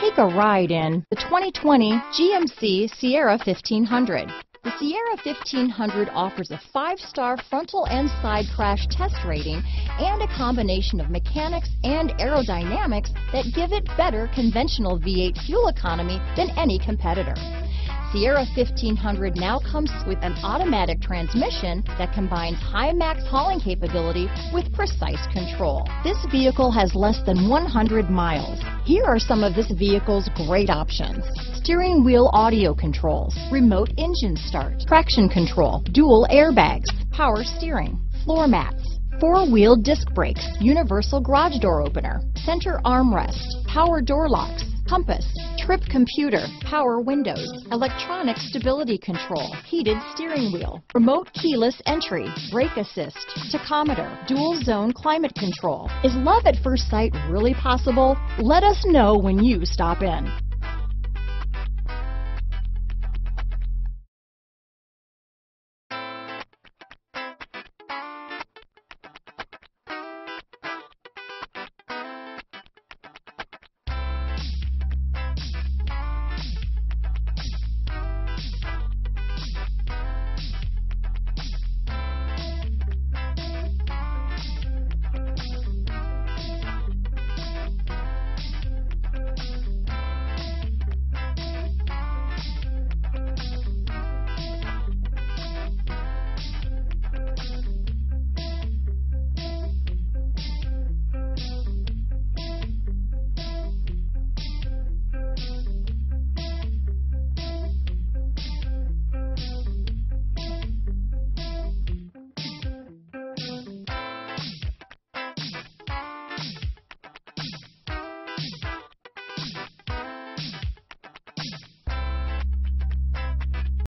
Take a ride in the 2020 GMC Sierra 1500. The Sierra 1500 offers a five-star frontal and side crash test rating and a combination of mechanics and aerodynamics that give it better conventional V8 fuel economy than any competitor. Sierra 1500 now comes with an automatic transmission that combines high max hauling capability with precise control. This vehicle has less than 100 miles. Here are some of this vehicle's great options. Steering wheel audio controls, remote engine start, traction control, dual airbags, power steering, floor mats, four-wheel disc brakes, universal garage door opener, center armrest, power door locks, compass, trip computer, power windows, electronic stability control, heated steering wheel, remote keyless entry, brake assist, tachometer, dual zone climate control. Is love at first sight really possible? Let us know when you stop in.